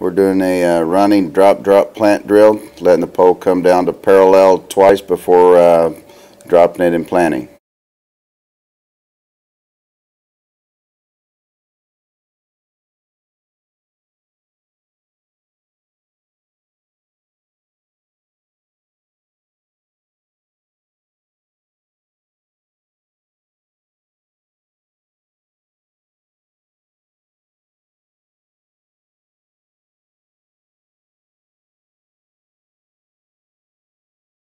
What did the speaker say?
We're doing a uh, running drop-drop plant drill, letting the pole come down to parallel twice before uh, dropping it and planting.